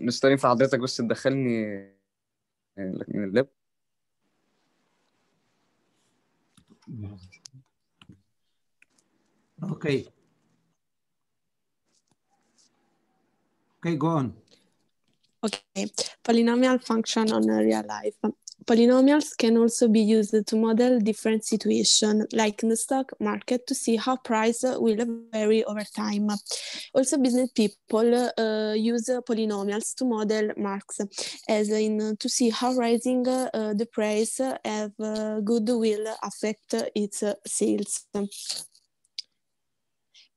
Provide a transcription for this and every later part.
مش في حضرتك بس تدخلني من اللاب؟ أوكي. أوكي جو اون أوكي polynomial function on a real life. Polynomials can also be used to model different situations, like in the stock market, to see how price will vary over time. Also, business people uh, use polynomials to model marks, as in to see how rising uh, the price of uh, good will affect its sales.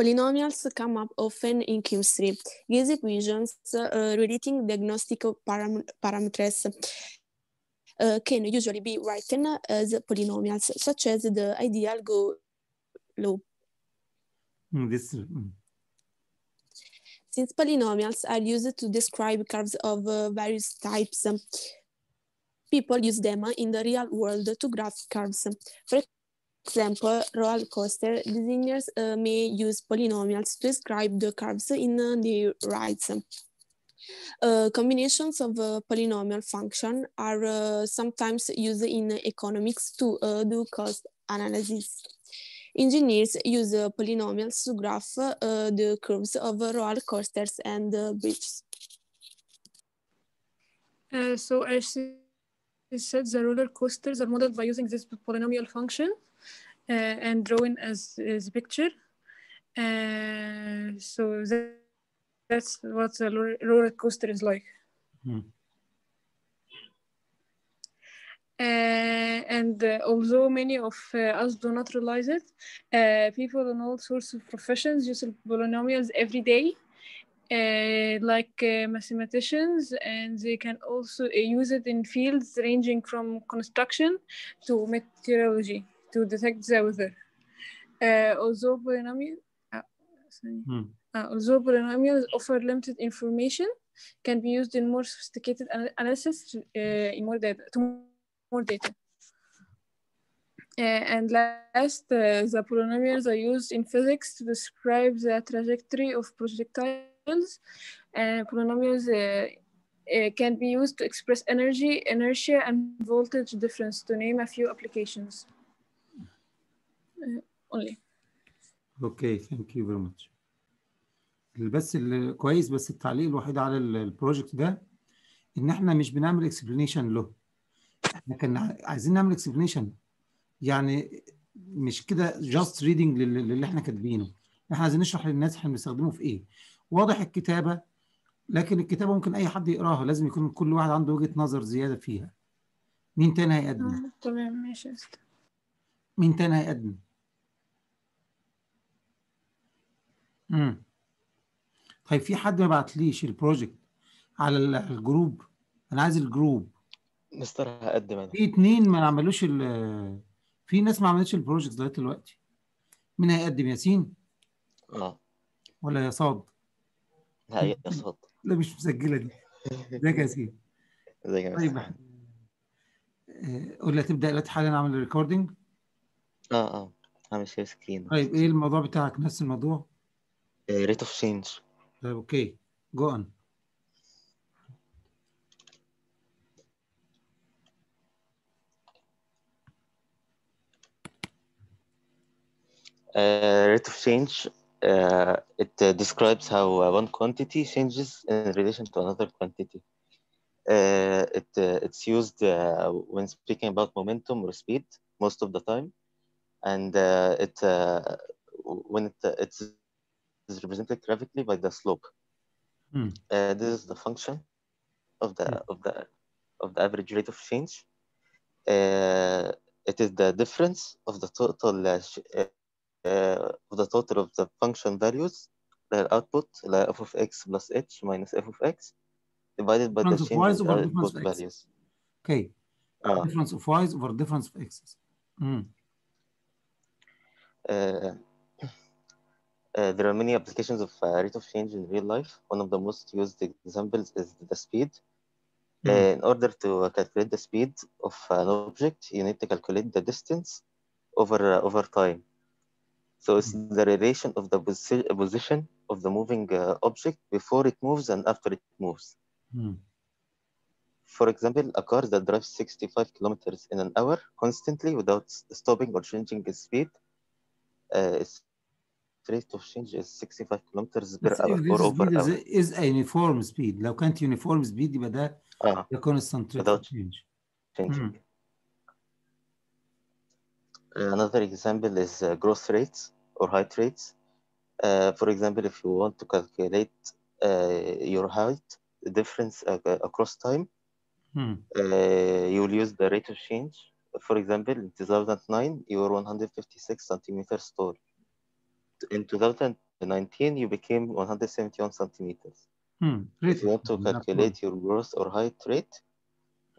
Polynomials come up often in chemistry. These equations uh, relating diagnostic param parameters uh, can usually be written as polynomials, such as the ideal goal law. Mm, This, mm, Since polynomials are used to describe curves of uh, various types, um, people use them in the real world to graph curves. For example, roller coaster designers uh, may use polynomials to describe the curves in uh, their rides. Combinations of uh, polynomial function are uh, sometimes used in economics to uh, do cost analysis. Engineers use polynomials to graph uh, the curves of roller coasters and bridges. Uh, so as you said, the roller coasters are modeled by using this polynomial function and drawing as, as a picture. So that, that's what a roller- coaster is like. mm. Uh, and uh, although many of uh, us do not realize it, uh, people in all sorts of professions use polynomials every day, uh, like uh, mathematicians, and they can also uh, use it in fields ranging from construction to meteorology to detect the weather. Uh, although polynomial. Mm. Ah, uh, polynomials offer limited information, can be used in more sophisticated analysis uh, in more data, to more data. Uh, and last, eh, uh, the polynomials are used in physics to describe the trajectory of projectiles. And polynomials can be used to express energy, inertia, and voltage difference, to name a few applications only. Okay, thank you very much. بس الكويس بس التعليق الوحيد على ال- البروجكت ده إن إحنا مش بنعمل اكسبلانيشن له. إحنا كان ع- عايزين نعمل اكسبلانيشن يعني مش كده جاست ريدنج للي إحنا كاتبينه. إحنا عايزين نشرح للناس إحنا بنستخدمه في إيه. واضح الكتابة لكن الكتابة ممكن أي حد يقراها. لازم يكون كل واحد عنده وجهة نظر زيادة فيها. مين تاني هيقدم؟ آه، تمام ماشي. مين تاني هيقدم؟ امم طيب في حد ما بعتليش البروجكت على ال- الجروب؟ أنا عايز الجروب. مستر هقدم أنا. في اتنين ما عملوش ال في ناس ما عملتش البروجكت لغاية دلوقتي. مين هيقدم ياسين؟ آه. ولا يا صاد؟ لا يا صوت لا مش مسجلة دي. ازيك يا ياسين؟ ازيك يا طيب آه، قلنا تبدا دلوقتي حالا نعمل الريكوردنج آه آه. هعمل شير سكرين طيب إيه الموضوع بتاعك؟ نفس الموضوع؟ ريت اوف تشينج Okay, go on. Uh, rate of change, uh, it uh, describes how uh, one quantity changes in relation to another quantity. Uh, it, uh, it's used when speaking about momentum or speed most of the time. And it, when it, it's is represented graphically by the slope. Hmm. Uh, this is the function of the hmm. of the of the average rate of change. Uh, it is the difference of the total uh, uh, uh, of the total of the function values, the output, like f of x plus h minus f of x, divided by difference the change over difference of values. Okay. Ah. difference of y's over difference of x's. Mm. Uh, there are many applications of uh, rate of change in real life. One of the most used examples is the speed. Mm. Uh, in order to uh, calculate the speed of uh, an object, you need to calculate the distance over, over time. So it's mm. the relation of the posi position of the moving object before it moves and after it moves. Mm. For example, a car that drives 65 kilometers in an hour constantly without stopping or changing its speed uh, is rate of change is 65 kilometers per بس hour if or this over speed is, hour. is a uniform speed لو كانت uniform speed يبقى ده آه. the constant rate Without of change changing. Hmm. Another example is uh, growth rates or height rates. Uh, for example, if you want to calculate uh, your height difference uh, across time, Hmm. uh, you will use the rate of change. For example, in 2009, you were 156 centimeters tall. In 2019, you became 171 centimeters. Hmm. If you want to of change, that's calculate your growth or height rate,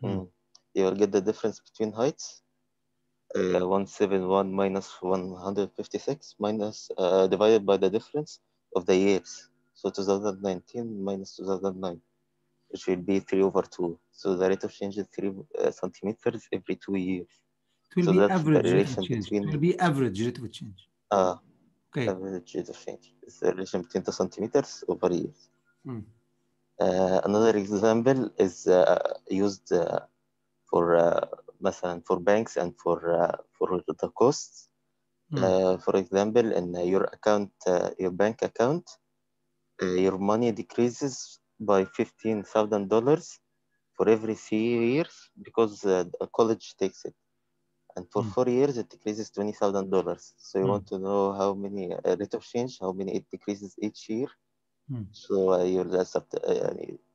Hmm. mm, you will get the difference between heights. Uh, 171 minus 156 minus uh, divided by the difference of the years. So 2019 minus 2009, which will be 3 over 2. So the rate of change is 3 uh, centimeters every two years. It will So be average rate of relation change. It will be average rate of change. Uh, Okay. average rate of change. It's the relation between the centimeters over years. Hmm. Uh, another example is uh, used uh, for uh, مثلا for banks and for uh, for the costs. Hmm. Uh, for example, in uh, your account, uh, your bank account, uh, your money decreases by fifteen thousand dollars for every three years because uh, a college takes it, and for Hmm. four years it decreases twenty thousand dollars. So you Hmm. want to know how many uh, rate of change, how many it decreases each year. Hmm. So uh, you'll uh, sub- uh,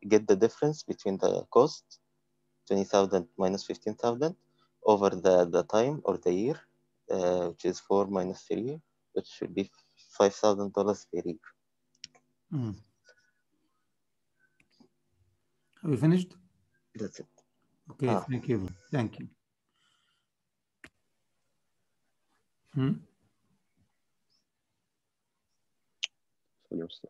get the difference between the cost, 20,000 minus 15,000, over the, the time or the year, uh, which is 4 minus 3, which should be $5,000 per year. Hmm. Have you finished? That's it. Okay, Ah. thank you. Thank you. ثانية بس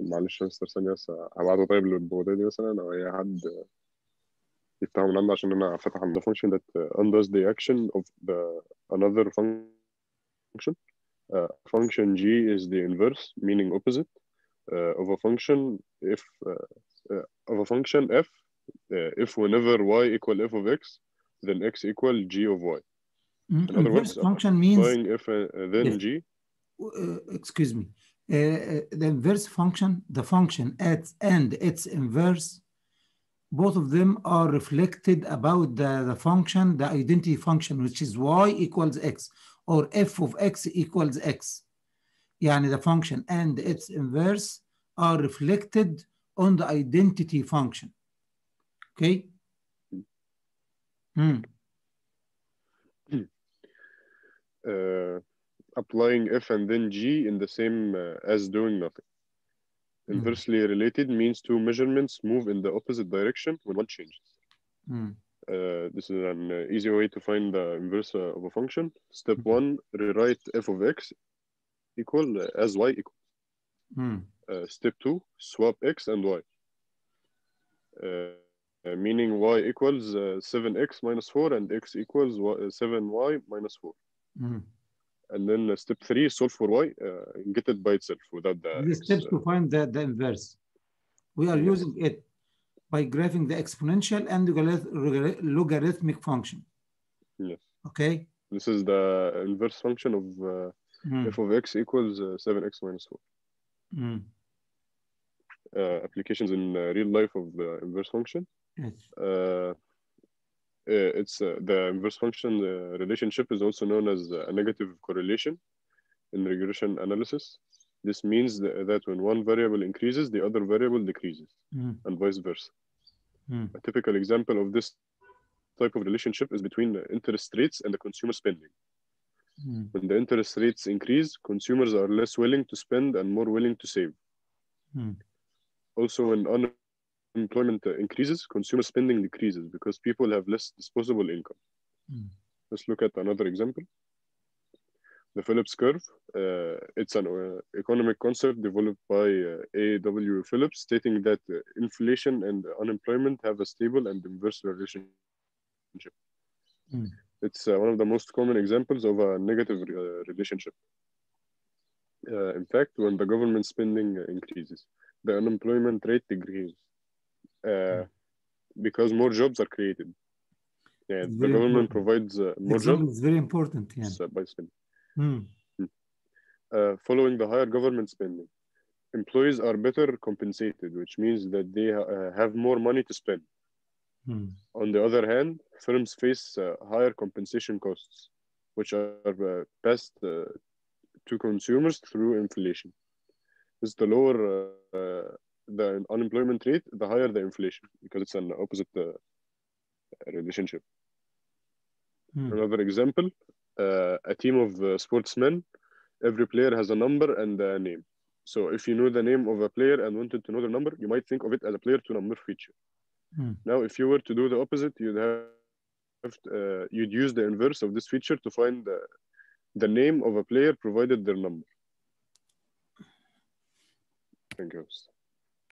معلش يا ثانية بس هبعته طيب للبودة دي مثلا أو أي حد يفتحه من عنده عشان أنا فاتح عند function that uh, undoes the action of the another function. Uh, function g is the inverse, meaning opposite, uh, of a function if uh, uh, of a function f uh, if whenever y equal f of x, then x equal g of y. Hmm, In other Inverse words, function means, uh, then Yes. g, uh, excuse me, uh, uh, the inverse function, the function at and its inverse, both of them are reflected about the, the function, the identity function, which is y equals x, or f of x equals x. يعني the function and its inverse are reflected on the identity function. Okay? Hmm. uh, applying f and then g in the same uh, as doing nothing. Mm. Inversely related means two measurements move in the opposite direction when one changes. Hmm. Uh, this is an uh, easy way to find the inverse uh, of a function. Step Mhm. one, rewrite f of x equal as y equal. Hmm. Uh, step two, swap x and y. Uh, uh, meaning y equals uh, 7x minus 4 and x equals uh, 7y minus 4. Hmm. And then step three, solve for y, uh, and get it by itself without the the steps to find the, the inverse. We are using it by graphing the exponential and logarith- logarithmic function. Yes. Okay? This is the inverse function of uh, Mm, f of x equals uh, 7x minus 4. mm, Uh, applications in uh, real life of the inverse function. yes. Uh, uh, it's uh, the inverse function uh, relationship is also known as a negative correlation in regression analysis. This means that, that when one variable increases, the other variable decreases, Mm, and vice versa. mm, A typical example of this type of relationship is between the interest rates and the consumer spending. Mm, When the interest rates increase, consumers are less willing to spend and more willing to save. mm, Also, when unemployment increases, consumer spending decreases because people have less disposable income. Mm. Let's look at another example. The Phillips curve. Uh, it's an uh, economic concept developed by uh, A.W. Phillips, stating that uh, inflation and unemployment have a stable and inverse relationship. Mm. It's uh, one of the most common examples of a negative re relationship. Uh, in fact, when the government spending increases, the unemployment rate decreases hmm. because more jobs are created. Yeah, it's the government important. provides uh, more jobs. It's very important. Yeah. By spending. Mm. Uh, following the higher government spending, employees are better compensated, which means that they uh, have more money to spend. Hmm. On the other hand, firms face uh, higher compensation costs, which are uh, passed uh, to consumers through inflation. The lower uh, the unemployment rate, the higher the inflation, because it's an opposite uh, relationship. Hmm. Another example: uh, a team of sportsmen. Every player has a number and a name. So if you know the name of a player and wanted to know the number, you might think of it as a player to number feature. مم. Now, if you were to do the opposite, you'd have uh, you'd use the inverse of this feature to find the, the name of a player provided their number. Thank you.